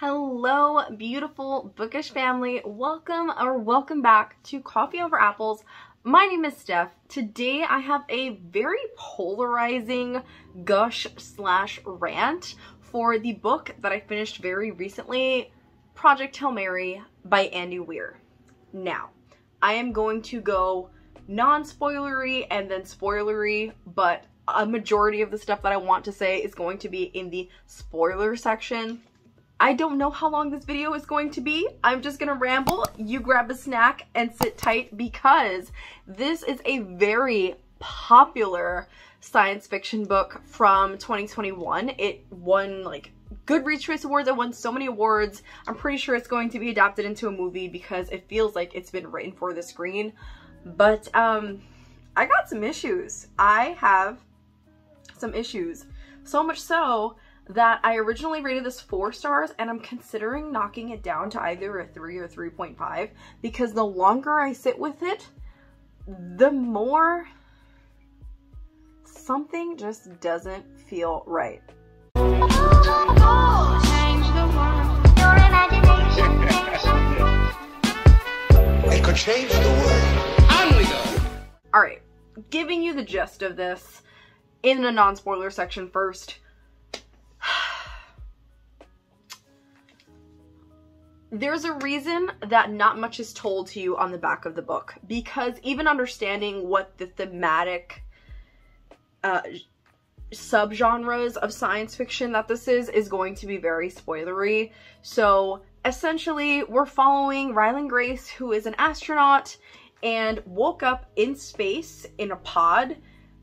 Hello, beautiful bookish family. Welcome or welcome back to Coffee Over Apples. My name is Steph. Today I have a very polarizing gush slash rant for the book that I finished very recently, Project Hail Mary by Andy Weir. Now, I am going to go non-spoilery and then spoilery, but a majority of the stuff that I want to say is going to be in the spoiler section. I don't know how long this video is going to be. I'm just gonna ramble. You grab a snack and sit tight because this is a very popular science fiction book from 2021. It won like Goodreads Choice Awards. It won so many awards. I'm pretty sure it's going to be adapted into a movie because it feels like it's been written for the screen. But um, I got some issues. I have some issues. So much so that I originally rated this four stars and I'm considering knocking it down to either a three or 3.5 because the longer I sit with it, the more something just doesn't feel right. It could change the world. On we go. Alright, giving you the gist of this in the non-spoiler section first. There's a reason that not much is told to you on the back of the book because even understanding what the thematic uh, subgenres of science fiction that this is is going to be very spoilery. So essentially, we're following Ryland Grace, who is an astronaut and woke up in space in a pod.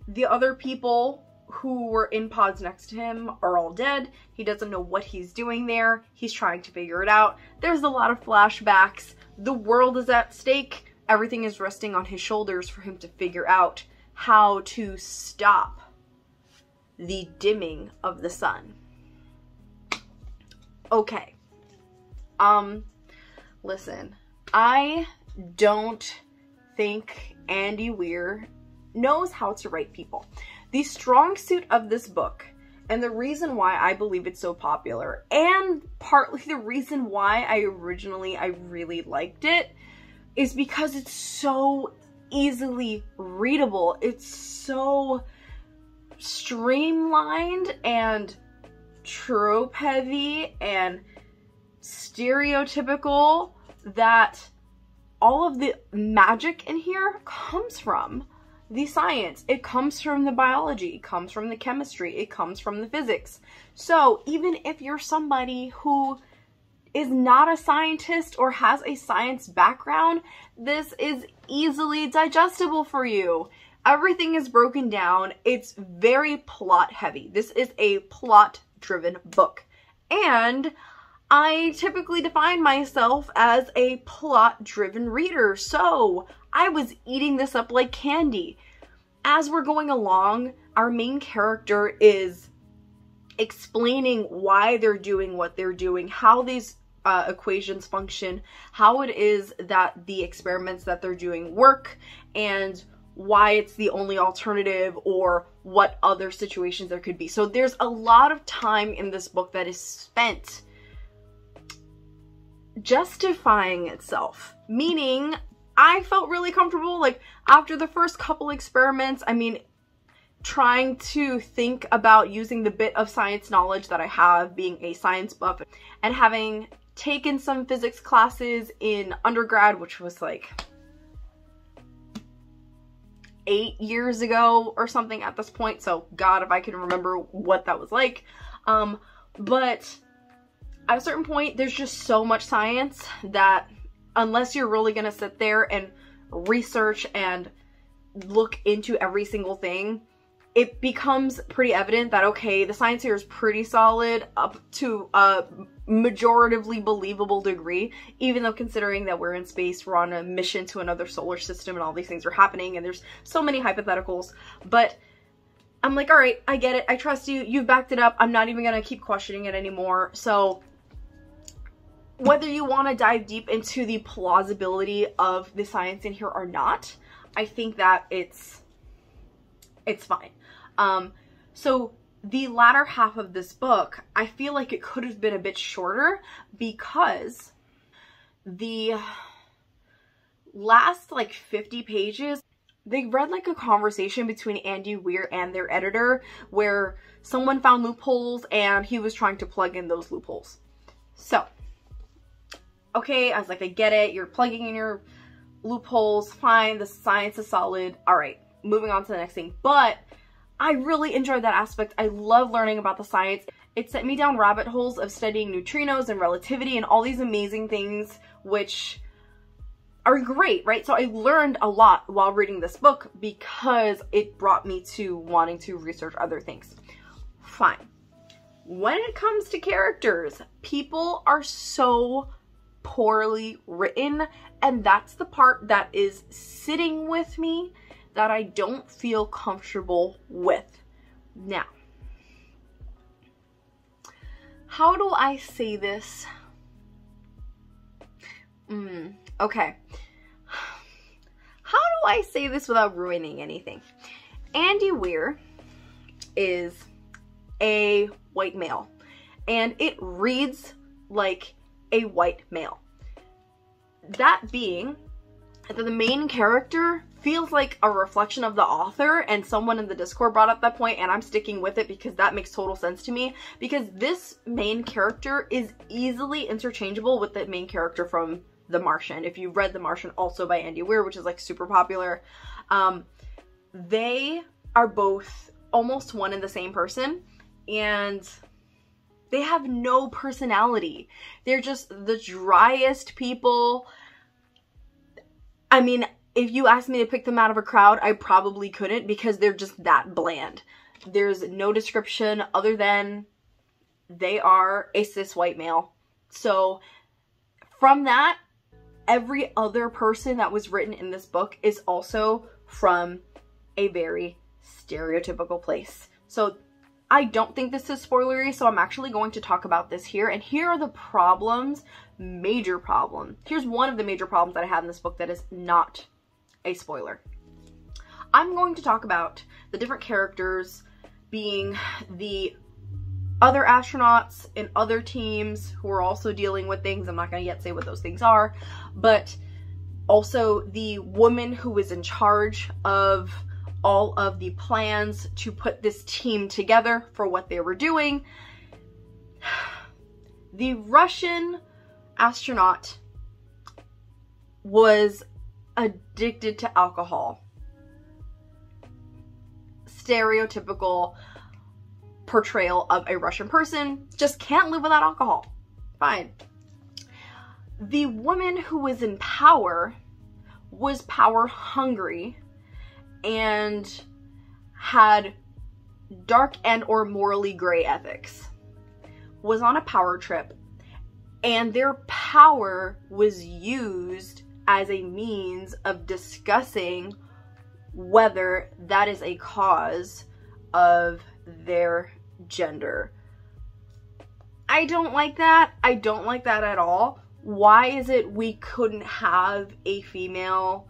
The other people who were in pods next to him are all dead. He doesn't know what he's doing there. He's trying to figure it out. There's a lot of flashbacks. The world is at stake. Everything is resting on his shoulders for him to figure out how to stop the dimming of the sun. Okay. Um, listen, I don't think Andy Weir knows how to write people. The strong suit of this book, and the reason why I believe it's so popular, and partly the reason why I originally I really liked it, is because it's so easily readable. It's so streamlined and trope heavy and stereotypical that all of the magic in here comes from the science. It comes from the biology, it comes from the chemistry, it comes from the physics. So even if you're somebody who is not a scientist or has a science background, this is easily digestible for you. Everything is broken down. It's very plot heavy. This is a plot driven book. And I typically define myself as a plot driven reader. So I was eating this up like candy. As we're going along, our main character is explaining why they're doing what they're doing, how these uh, equations function, how it is that the experiments that they're doing work, and why it's the only alternative or what other situations there could be. So there's a lot of time in this book that is spent justifying itself, meaning I felt really comfortable. Like after the first couple experiments, I mean, trying to think about using the bit of science knowledge that I have being a science buff and having taken some physics classes in undergrad, which was like eight years ago or something at this point. So God, if I can remember what that was like. Um, but at a certain point, there's just so much science that unless you're really going to sit there and research and look into every single thing, it becomes pretty evident that, okay, the science here is pretty solid up to a majoritively believable degree, even though considering that we're in space, we're on a mission to another solar system and all these things are happening and there's so many hypotheticals. But I'm like, all right, I get it. I trust you. You've backed it up. I'm not even going to keep questioning it anymore. So whether you want to dive deep into the plausibility of the science in here or not, I think that it's it's fine. Um, so the latter half of this book, I feel like it could have been a bit shorter because the last like 50 pages they read like a conversation between Andy Weir and their editor where someone found loopholes and he was trying to plug in those loopholes. So, okay, I was like, I get it. You're plugging in your loopholes. Fine. The science is solid. All right, moving on to the next thing. But I really enjoyed that aspect. I love learning about the science. It sent me down rabbit holes of studying neutrinos and relativity and all these amazing things, which are great, right? So I learned a lot while reading this book because it brought me to wanting to research other things. Fine. When it comes to characters, people are so poorly written and that's the part that is sitting with me that I don't feel comfortable with. Now, how do I say this? Mm, Okay. How do I say this without ruining anything? Andy Weir is a white male and it reads like a white male. That being that the main character feels like a reflection of the author and someone in the discord brought up that point and i'm sticking with it because that makes total sense to me because this main character is easily interchangeable with the main character from the Martian. If you've read The Martian, also by Andy Weir, which is like super popular, um, they are both almost one and the same person, and they have no personality. They're just the driest people. I mean, if you asked me to pick them out of a crowd, I probably couldn't because they're just that bland. There's no description other than they are a cis white male. So from that, every other person that was written in this book is also from a very stereotypical place. So I don't think this is spoilery, so I'm actually going to talk about this here. And here are the problems, major problem. Here's one of the major problems that I have in this book that is not a spoiler. I'm going to talk about the different characters being the other astronauts and other teams who are also dealing with things. I'm not going to yet say what those things are, but also the woman who is in charge of all of the plans to put this team together for what they were doing. The Russian astronaut was addicted to alcohol. Stereotypical portrayal of a Russian person. Just can't live without alcohol. Fine. The woman who was in power was power hungry and had dark and or morally gray ethics was on a power trip and their power was used as a means of discussing whether that is a cause of their gender. I don't like that. I don't like that at all. Why is it we couldn't have a female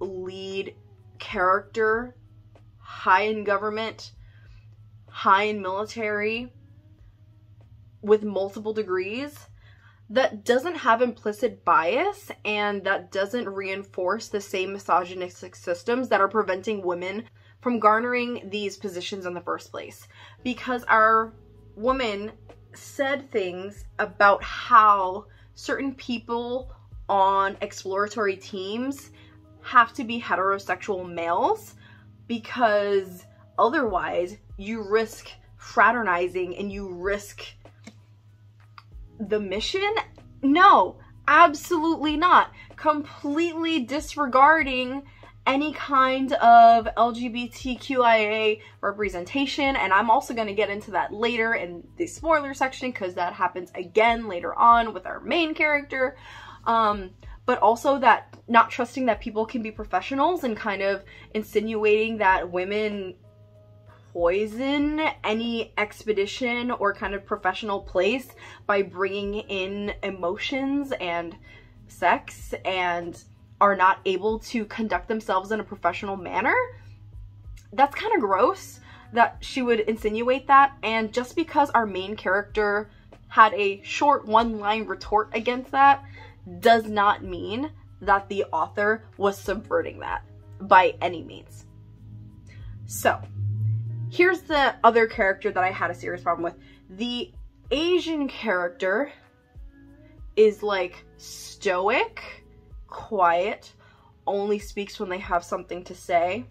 lead character high in government, high in military, with multiple degrees? that doesn't have implicit bias and that doesn't reinforce the same misogynistic systems that are preventing women from garnering these positions in the first place because our woman said things about how certain people on exploratory teams have to be heterosexual males because otherwise you risk fraternizing and you risk the mission? No, absolutely not. Completely disregarding any kind of LGBTQIA representation, and I'm also going to get into that later in the spoiler section because that happens again later on with our main character. Um, but also that not trusting that people can be professionals and kind of insinuating that women poison any expedition or kind of professional place by bringing in emotions and sex and are not able to conduct themselves in a professional manner, that's kind of gross. that she would insinuate that. And just because our main character had a short one line retort against that does not mean that the author was subverting that by any means. So, here's the other character that I had a serious problem with. The Asian character is like stoic, quiet, only speaks when they have something to say.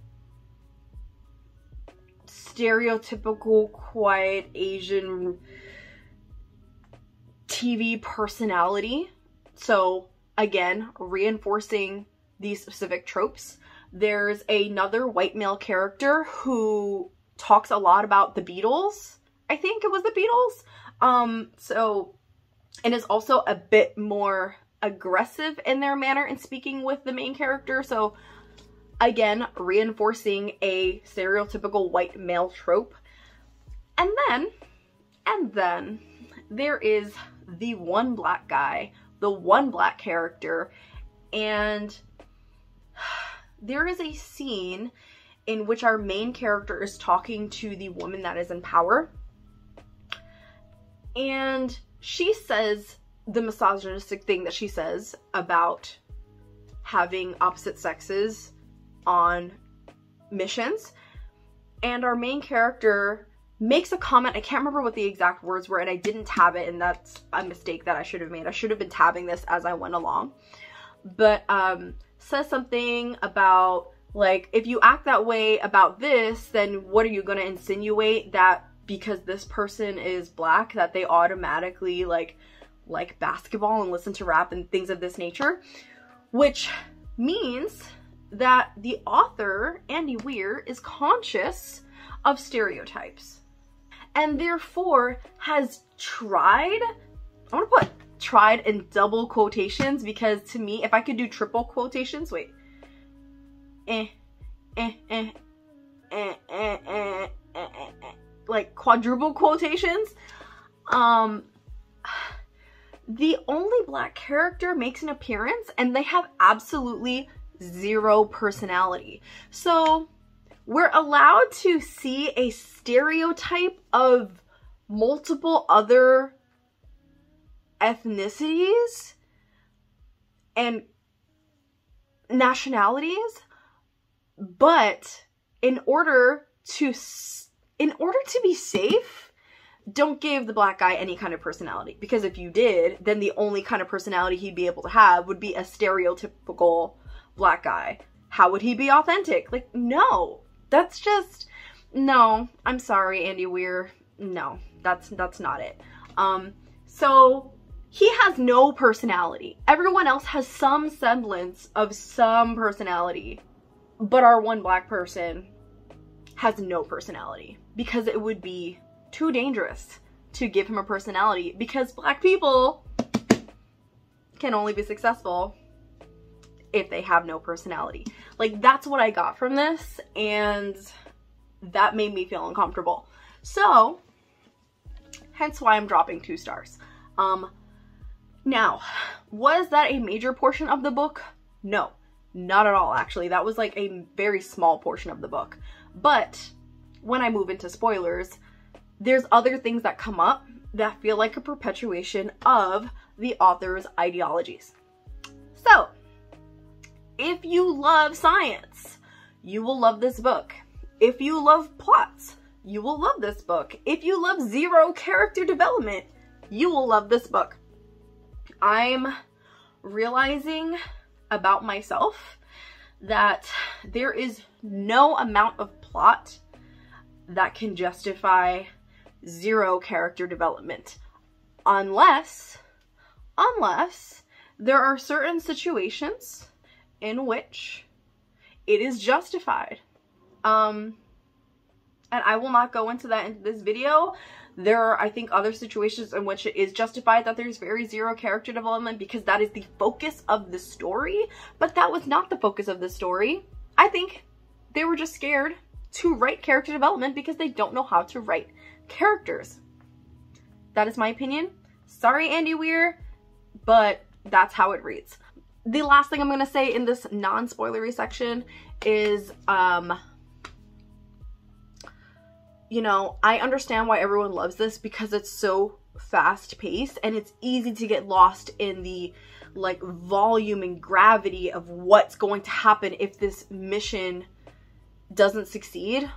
Stereotypical, quiet Asian TV personality. So, again, reinforcing these specific tropes. There's another white male character who talks a lot about the Beatles. I think it was the Beatles. Um, so, and is also a bit more aggressive in their manner in speaking with the main character. So, again, reinforcing a stereotypical white male trope. And then, and then, there is the one black guy, the one black character, and there is a scene in which our main character is talking to the woman that is in power. And she says the misogynistic thing that she says about having opposite sexes on missions. And our main character makes a comment. I can't remember what the exact words were, and I didn't tab it, and that's a mistake that I should have made. I should have been tabbing this as I went along. But um, says something about like if you act that way about this, then what are you gonna insinuate that because this person is black that they automatically like like basketball and listen to rap and things of this nature, which means that the author, Andy Weir, is conscious of stereotypes and therefore has tried, I want to put tried in double quotations because to me, if I could do triple quotations, wait, eh, eh, eh, eh, eh, eh, eh, eh, like quadruple quotations, um, the only black character makes an appearance and they have absolutely zero personality. So we're allowed to see a stereotype of multiple other ethnicities and nationalities, but in order to in order to be safe, don't give the black guy any kind of personality because if you did, then the only kind of personality he'd be able to have would be a stereotypical black guy. How would he be authentic? Like, no. That's just no. I'm sorry, Andy Weir. No, that's that's not it. Um, so he has no personality. Everyone else has some semblance of some personality, but our one black person has no personality because it would be too dangerous to give him a personality because black people can only be successful if they have no personality. Like that's what I got from this and that made me feel uncomfortable. So, hence why I'm dropping two stars. Um, now, was that a major portion of the book? No, not at all actually. That was like a very small portion of the book. But when I move into spoilers, there's other things that come up that feel like a perpetuation of the author's ideologies. So, if you love science, you will love this book. If you love plots, you will love this book. If you love zero character development, you will love this book. I'm realizing about myself that there is no amount of plot that can justify zero character development. Unless, unless there are certain situations in which it is justified. Um, and I will not go into that in this video. There are, I think, other situations in which it is justified that there's very zero character development because that is the focus of the story, but that was not the focus of the story. I think they were just scared to write character development because they don't know how to write characters. That is my opinion. Sorry, Andy Weir, but that's how it reads. The last thing I'm going to say in this non-spoilery section is um, you know, I understand why everyone loves this because it's so fast paced and it's easy to get lost in the like volume and gravity of what's going to happen if this mission doesn't succeed.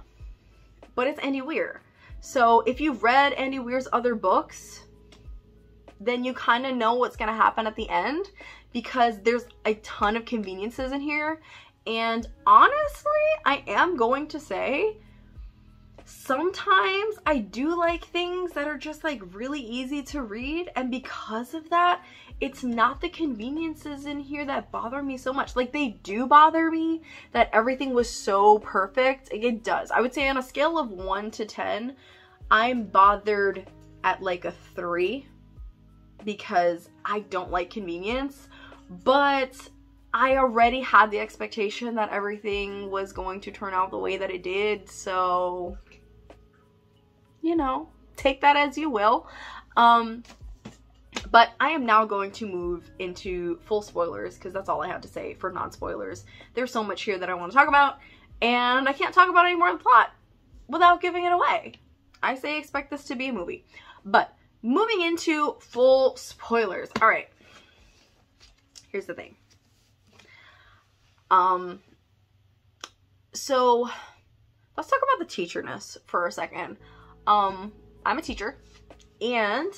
But it's Andy Weir. So if you've read Andy Weir's other books, then you kind of know what's going to happen at the end because there's a ton of conveniences in here. And honestly, I am going to say sometimes I do like things that are just like really easy to read. And because of that, it's not the conveniences in here that bother me so much. Like they do bother me that everything was so perfect. It does. I would say on a scale of 1 to 10, I'm bothered at like a 3 because I don't like convenience. But I already had the expectation that everything was going to turn out the way that it did. So, you know, take that as you will. Um, but I am now going to move into full spoilers because that's all I have to say for non-spoilers. There's so much here that I want to talk about and I can't talk about any more of the plot without giving it away. I say expect this to be a movie. But moving into full spoilers. All right. Here's the thing. Um so let's talk about the teacherness for a second. Um I'm a teacher and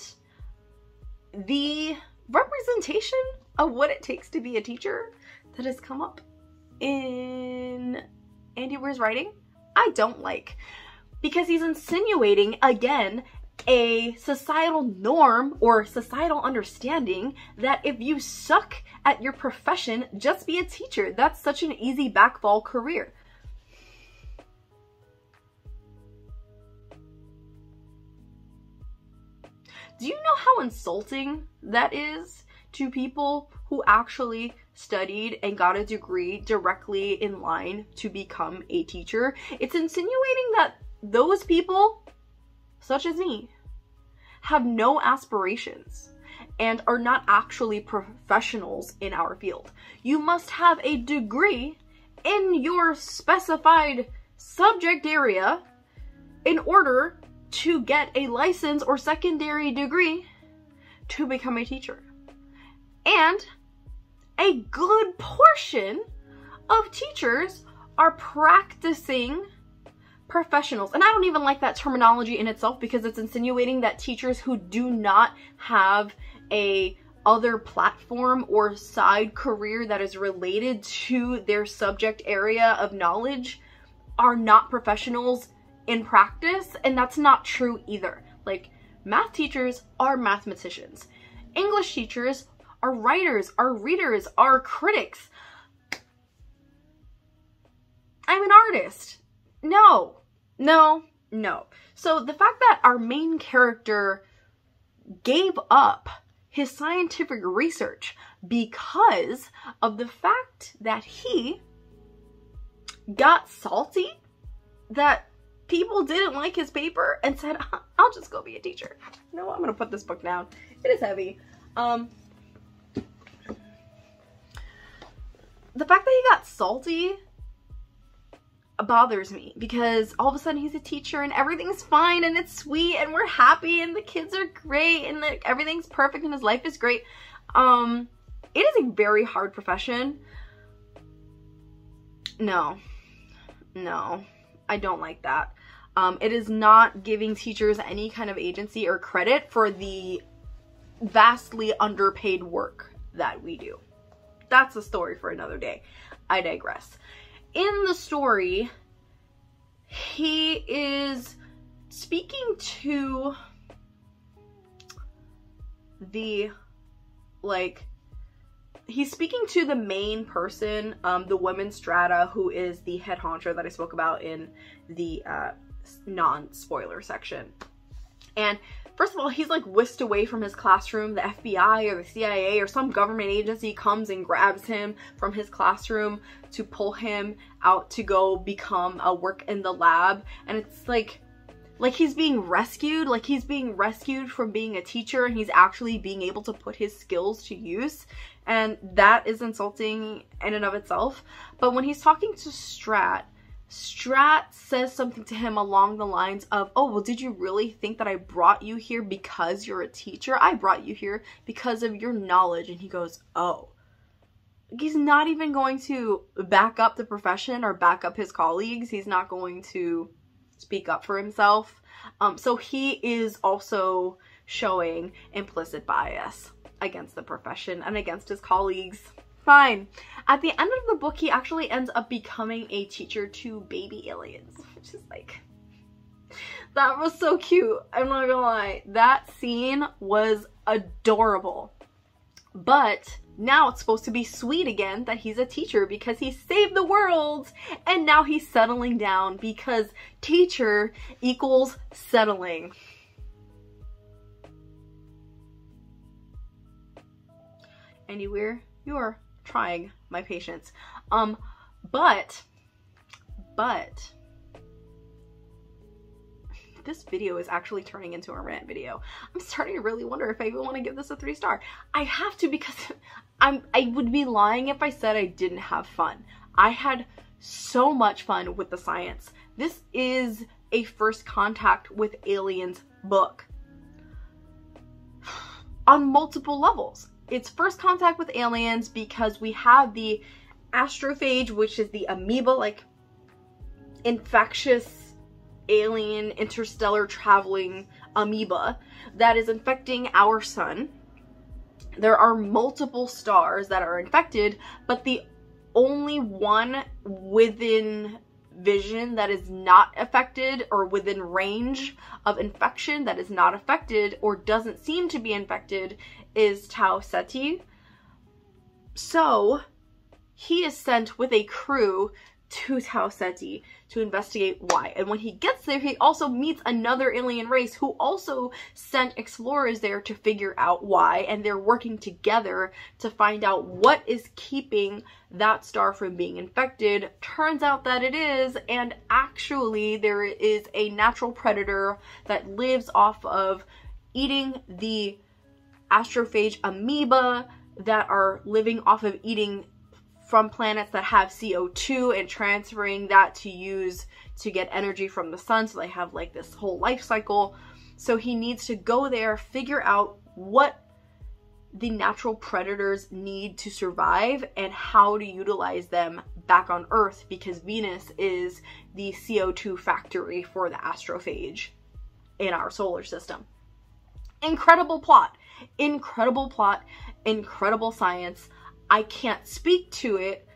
the representation of what it takes to be a teacher that has come up in Andy Weir's writing, I don't like. Because he's insinuating, again, a societal norm or societal understanding that if you suck at your profession, just be a teacher. That's such an easy backfall career. Do you know how insulting that is to people who actually studied and got a degree directly in line to become a teacher? It's insinuating that those people, such as me, have no aspirations and are not actually professionals in our field. You must have a degree in your specified subject area in order to get a license or secondary degree to become a teacher. And a good portion of teachers are practicing professionals. And I don't even like that terminology in itself because it's insinuating that teachers who do not have a other platform or side career that is related to their subject area of knowledge are not professionals in practice, and that's not true either. Like, math teachers are mathematicians. English teachers are writers, are readers, are critics. I'm an artist. No, no, no. So the fact that our main character gave up his scientific research because of the fact that he got salty that people didn't like his paper and said, I'll just go be a teacher. You know what? I'm going to put this book down. It is heavy. Um, the fact that he got salty bothers me because all of a sudden he's a teacher and everything's fine and it's sweet and we're happy and the kids are great and everything's perfect and his life is great. Um, it is a very hard profession. No, no, I don't like that. Um, it is not giving teachers any kind of agency or credit for the vastly underpaid work that we do. That's a story for another day. I digress. In the story, he is speaking to the like he's speaking to the main person um the women strata who is the head honcho that i spoke about in the uh non-spoiler section. And first of all, he's like whisked away from his classroom. The FBI or the CIA or some government agency comes and grabs him from his classroom to pull him out to go become a work in the lab. And it's like, like he's being rescued, like he's being rescued from being a teacher and he's actually being able to put his skills to use. And that is insulting in and of itself. But when he's talking to Stratt, Stratt says something to him along the lines of, Oh, well, did you really think that I brought you here because you're a teacher? I brought you here because of your knowledge. And he goes, Oh. He's not even going to back up the profession or back up his colleagues. He's not going to speak up for himself. Um, so he is also showing implicit bias against the profession and against his colleagues. Fine. At the end of the book, he actually ends up becoming a teacher to baby aliens, which is like, that was so cute. I'm not gonna lie. That scene was adorable. But now it's supposed to be sweet again that he's a teacher because he saved the world and now he's settling down because teacher equals settling. Andy Weir, you're trying my patience. Um, but, but, this video is actually turning into a rant video. I'm starting to really wonder if I even want to give this a three star. I have to because I'm, I would be lying if I said I didn't have fun. I had so much fun with the science. This is a first contact with aliens book on multiple levels it's first contact with aliens because we have the astrophage, which is the amoeba like infectious alien interstellar traveling amoeba that is infecting our sun. There are multiple stars that are infected, but the only one within vision that is not affected or within range of infection that is not affected or doesn't seem to be infected is Tau Ceti. So he is sent with a crew to Tau Ceti to investigate why. And when he gets there, he also meets another alien race who also sent explorers there to figure out why. And they're working together to find out what is keeping that star from being infected. Turns out that it is, and actually there is a natural predator that lives off of eating the astrophage amoeba that are living off of eating from planets that have CO2 and transferring that to use to get energy from the sun. So they have like this whole life cycle. So he needs to go there, figure out what the natural predators need to survive and how to utilize them back on Earth because Venus is the CO2 factory for the astrophage in our solar system. Incredible plot, incredible plot, incredible science. I can't speak to it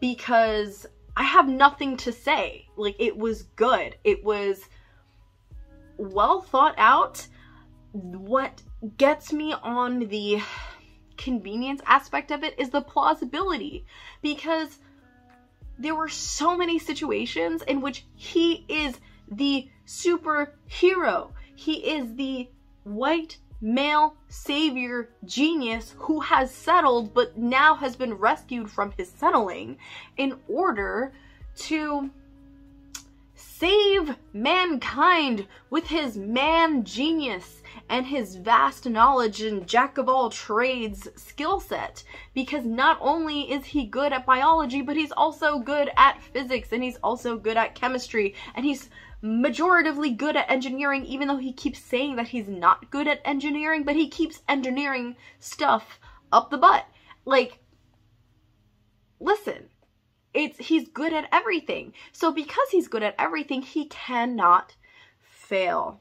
because I have nothing to say. Like, it was good. It was well thought out. What gets me on the convenience aspect of it is the plausibility because there were so many situations in which he is the superhero. He is the white male savior genius who has settled but now has been rescued from his settling in order to save mankind with his man genius and his vast knowledge and jack of all trades skill set. Because not only is he good at biology but he's also good at physics and he's also good at chemistry and he's majoritively good at engineering, even though he keeps saying that he's not good at engineering, but he keeps engineering stuff up the butt. Like, listen, it's he's good at everything. So because he's good at everything, he cannot fail.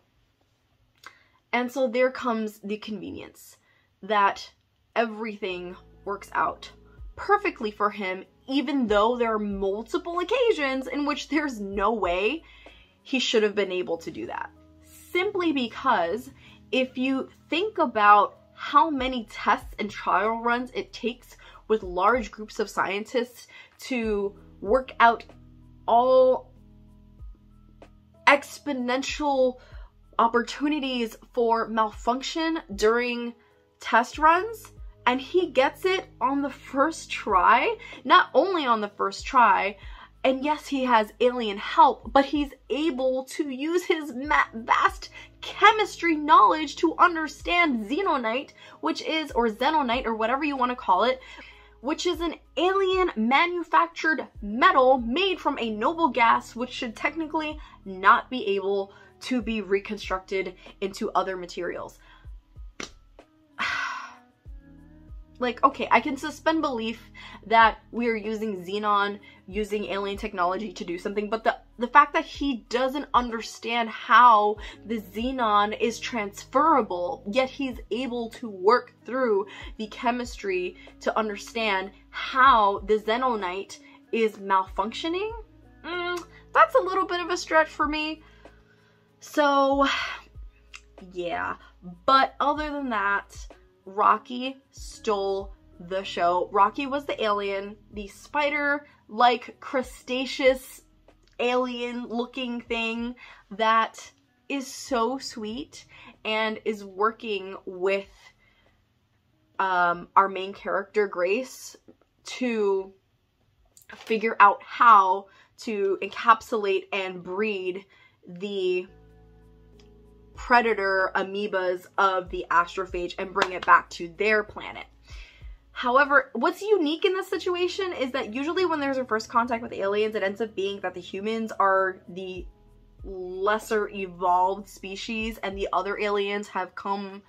And so there comes the convenience that everything works out perfectly for him, even though there are multiple occasions in which there's no way he should have been able to do that. Simply because if you think about how many tests and trial runs it takes with large groups of scientists to work out all exponential opportunities for malfunction during test runs and he gets it on the first try not only on the first try and yes, he has alien help, but he's able to use his vast chemistry knowledge to understand xenonite, which is, or xenonite, or whatever you want to call it, which is an alien manufactured metal made from a noble gas which should technically not be able to be reconstructed into other materials. Like, okay, I can suspend belief that we are using Xenon, using alien technology to do something, but the, the fact that he doesn't understand how the Xenon is transferable, yet he's able to work through the chemistry to understand how the Xenonite is malfunctioning, mm, that's a little bit of a stretch for me. So, yeah. But other than that, Rocky stole the show. Rocky was the alien, the spider like crustaceous alien looking thing that is so sweet and is working with um, our main character, Grace, to figure out how to encapsulate and breed the predator amoebas of the astrophage and bring it back to their planet. However, what's unique in this situation is that usually when there's a first contact with aliens, it ends up being that the humans are the lesser evolved species and the other aliens have come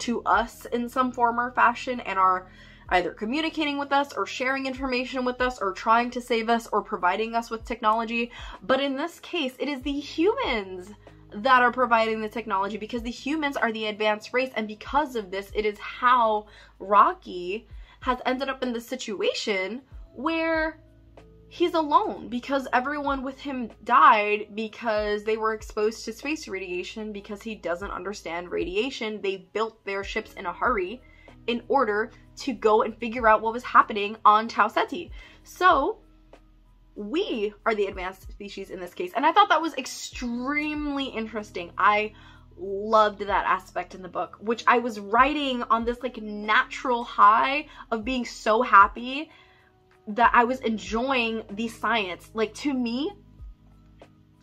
to us in some form or fashion and are either communicating with us or sharing information with us or trying to save us or providing us with technology. But in this case, it is the humans that are providing the technology because the humans are the advanced race and because of this it is how Rocky has ended up in the situation where he's alone because everyone with him died because they were exposed to space radiation because he doesn't understand radiation. They built their ships in a hurry in order to go and figure out what was happening on Tau Ceti. So, we are the advanced species in this case. And I thought that was extremely interesting. I loved that aspect in the book, which I was writing on this like natural high of being so happy that I was enjoying the science. Like to me,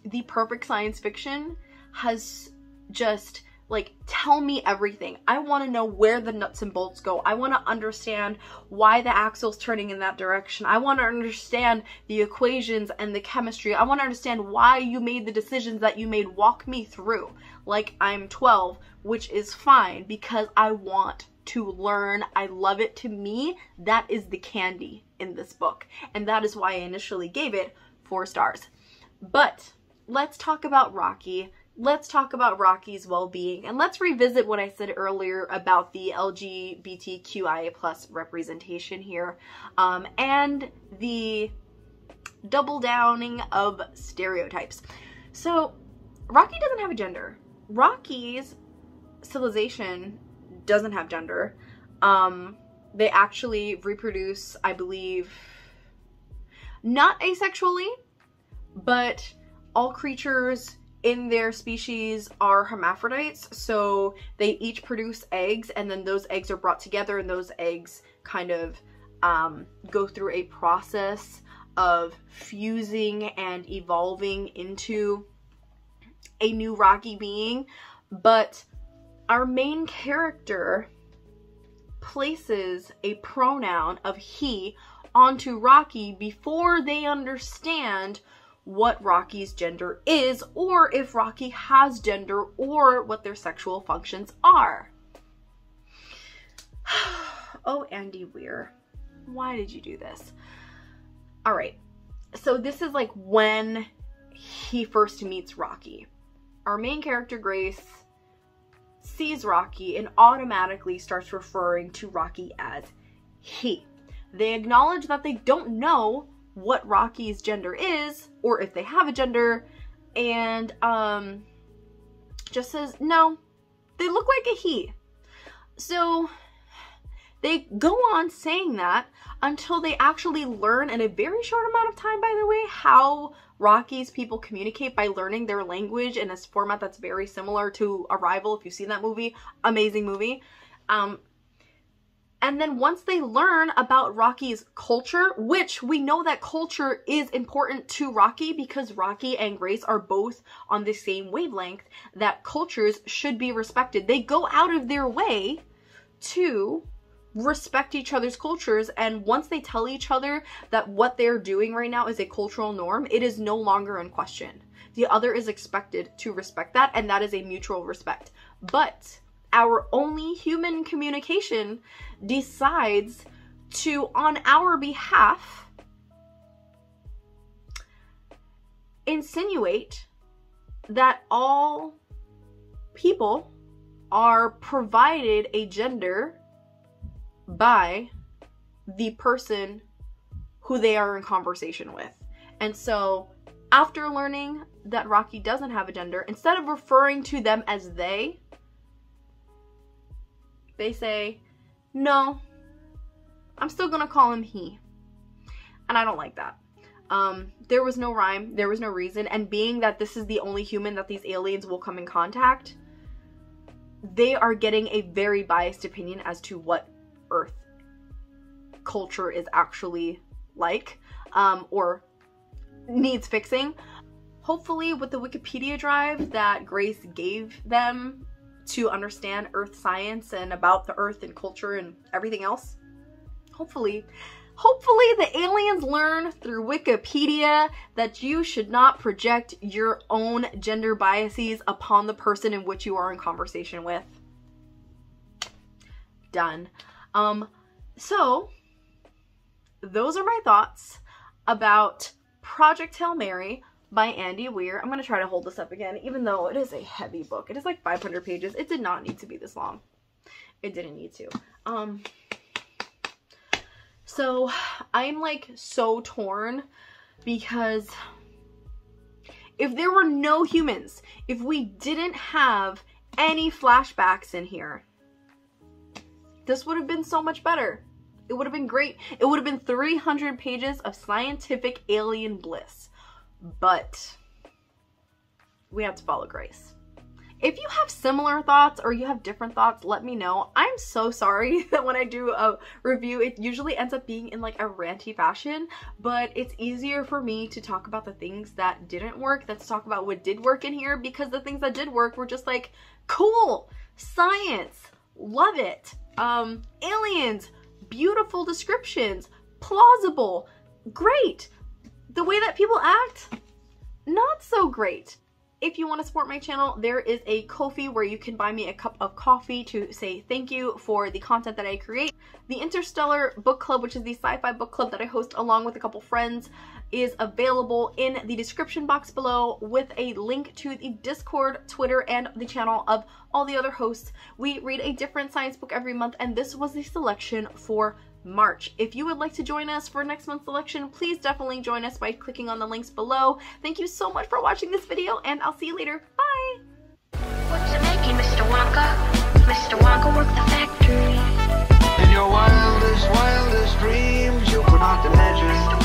the perfect science fiction has just like, tell me everything. I want to know where the nuts and bolts go. I want to understand why the axle's turning in that direction. I want to understand the equations and the chemistry. I want to understand why you made the decisions that you made. Walk me through. Like, I'm 12, which is fine because I want to learn. I love it. To me, that is the candy in this book. And that is why I initially gave it four stars. But let's talk about Rocky let's talk about Rocky's well-being and let's revisit what I said earlier about the LGBTQIA plus representation here um, and the double downing of stereotypes. So Rocky doesn't have a gender. Rocky's civilization doesn't have gender. Um, they actually reproduce, I believe, not asexually, but all creatures in their species are hermaphrodites. So they each produce eggs and then those eggs are brought together and those eggs kind of um, go through a process of fusing and evolving into a new rocky being. But our main character places a pronoun of he onto Rocky before they understand what Rocky's gender is, or if Rocky has gender, or what their sexual functions are. oh, Andy Weir, why did you do this? All right, so this is like when he first meets Rocky. Our main character, Grace, sees Rocky and automatically starts referring to Rocky as he. They acknowledge that they don't know what Rocky's gender is, or if they have a gender, and um, just says, no, they look like a he. So they go on saying that until they actually learn in a very short amount of time, by the way, how Rocky's people communicate by learning their language in a format that's very similar to Arrival, if you've seen that movie. Amazing movie. Um, and then once they learn about Rocky's culture, which we know that culture is important to Rocky because Rocky and Grace are both on the same wavelength, that cultures should be respected. They go out of their way to respect each other's cultures. And once they tell each other that what they're doing right now is a cultural norm it is no longer in question. The other is expected to respect that and that is a mutual respect. But our only human communication decides to on our behalf insinuate that all people are provided a gender by the person who they are in conversation with. And so, after learning that Rocky doesn't have a gender, instead of referring to them as they, they say, no, I'm still gonna call him he. And I don't like that. Um, there was no rhyme, there was no reason, and being that this is the only human that these aliens will come in contact, they are getting a very biased opinion as to what Earth culture is actually like um, or needs fixing. Hopefully, with the Wikipedia drive that Grace gave them to understand Earth science and about the Earth and culture and everything else, hopefully, hopefully the aliens learn through Wikipedia that you should not project your own gender biases upon the person in which you are in conversation with. Done. Um, so those are my thoughts about Project Hail Mary by Andy Weir. I'm going to try to hold this up again, even though it is a heavy book. It is like 500 pages. It did not need to be this long. It didn't need to. Um, so I'm like so torn because if there were no humans, if we didn't have any flashbacks in here, this would have been so much better. It would have been great. It would have been 300 pages of scientific alien bliss. But we have to follow Grace. If you have similar thoughts or you have different thoughts, let me know. I'm so sorry that when I do a review, it usually ends up being in like a ranty fashion, but it's easier for me to talk about the things that didn't work to talk about what did work in here because the things that did work were just like, cool, science, love it. Um, aliens, beautiful descriptions, plausible, great. The way that people act, not so great. If you want to support my channel, there is a Ko-fi where you can buy me a cup of coffee to say thank you for the content that I create. The Interstellar Book Club, which is the sci-fi book club that I host along with a couple friends, is available in the description box below with a link to the Discord, Twitter, and the channel of all the other hosts. We read a different science book every month, and this was the selection for March. If you would like to join us for next month's election, please definitely join us by clicking on the links below. Thank you so much for watching this video, and I'll see you later. Bye! What's it making, Mr. Wonka? Mr. Wonka work the factory. In your wildest, wildest dreams, you could not deny.